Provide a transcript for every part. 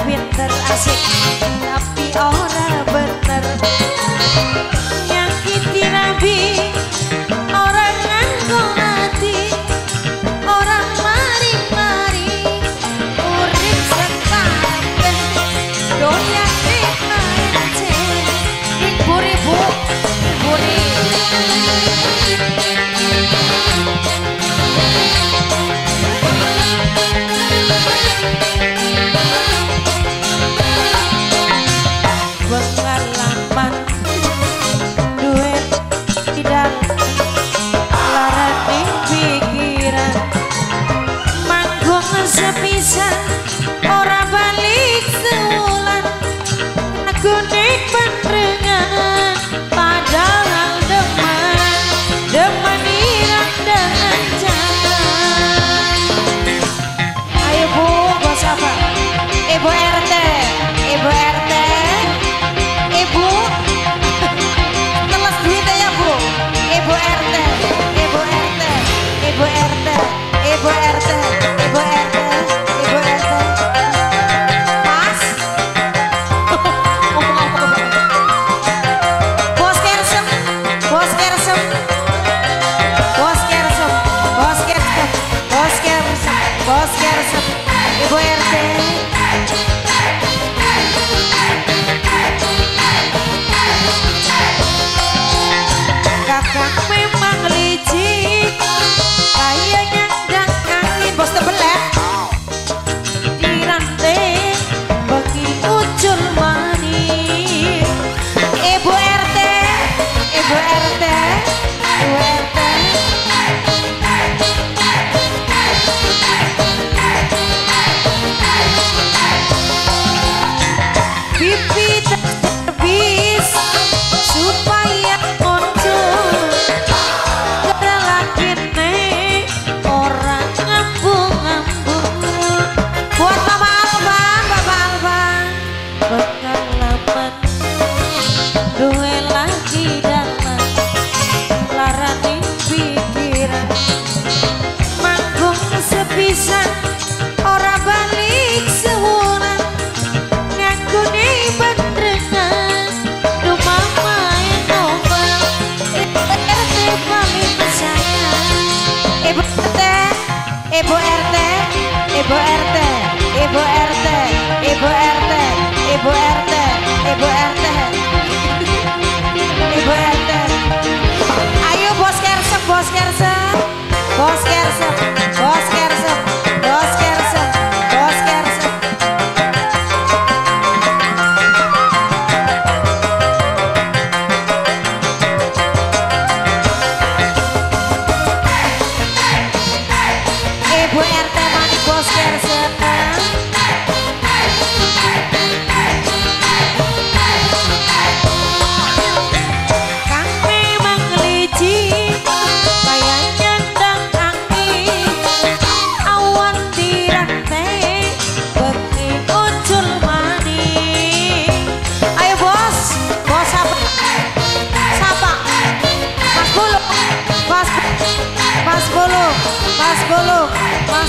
pinter asik tapi ora ber balapan Bibi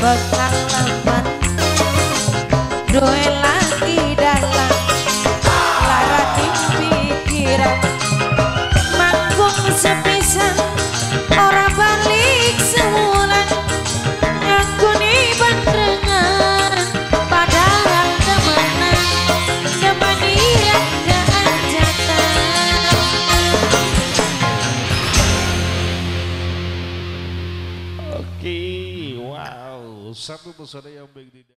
Bakal lewat Doelan Isaac മുസലയാം വ്യക്തിന്റെ